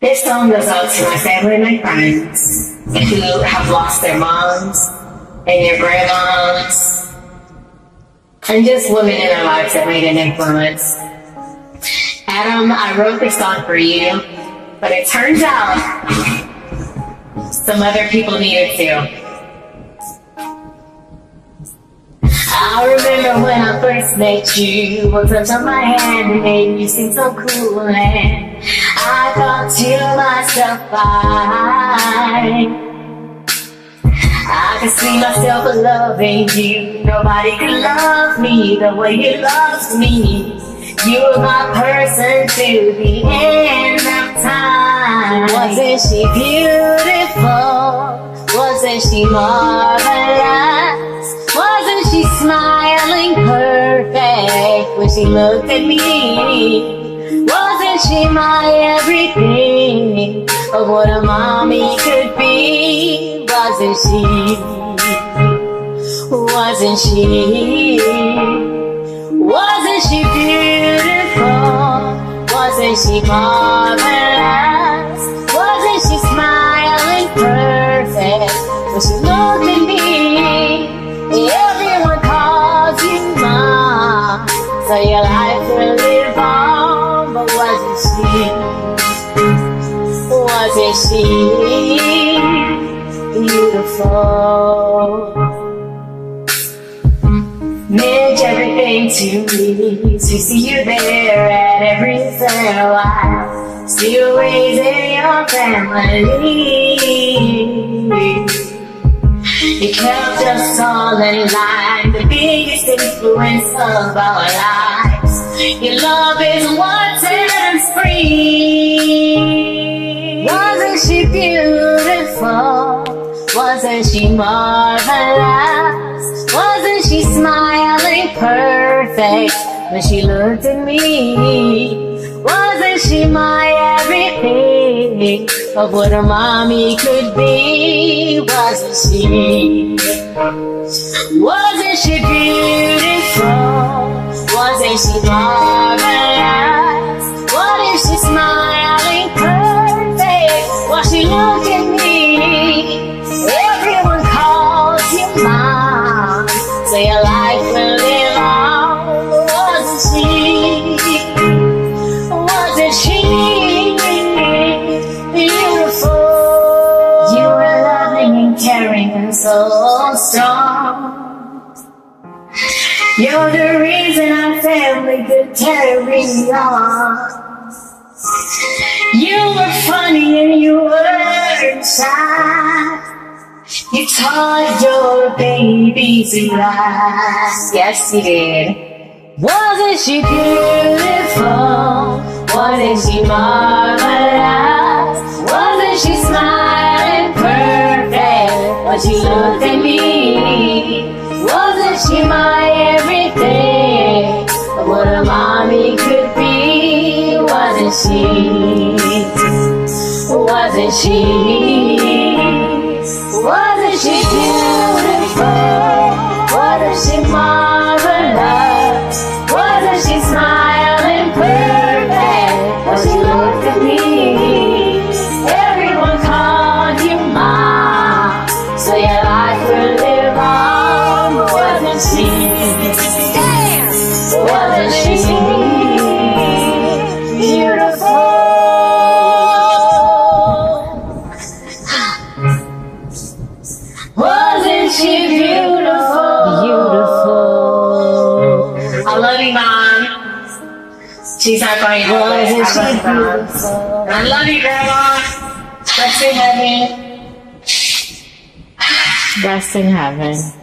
This song goes out to my family and my friends who have lost their moms and their grandmoms and just women in their lives that made an influence. Adam, I wrote this song for you, but it turns out some other people needed to. I remember when I first met you, one touch on my hand and made you seem so cool and I thought to myself, I, I could see myself loving you. Nobody could love me the way you loved me. You were my person to the end of time. Wasn't she beautiful? Wasn't she marvelous? Wasn't she smiling perfect when she looked at me? She my everything of what a mommy could be? Wasn't she? Wasn't she? Wasn't she beautiful? Wasn't she marvelous? Wasn't she beautiful? meant everything to me to see you there at every farewell. Still raising your family. You kept us all in line, the biggest influence of our lives. Your love is what set us free. Wasn't she beautiful? Wasn't she marvelous? Wasn't she smiling perfect when she looked at me? Wasn't she my everything of what a mommy could be? Wasn't she? Wasn't she beautiful? Wasn't she marvelous? You're the reason our family could carry on. You were funny and you were shy. You taught your baby to rise. Yes, you did. Wasn't she beautiful? Wasn't she marvelous? Wasn't she smiling perfect when she looked at me? Wasn't she? What mommy could be? Wasn't she? Wasn't she? She's not going to Wasn't she beautiful? I love you, Grandma. Rest in heaven. Rest in heaven.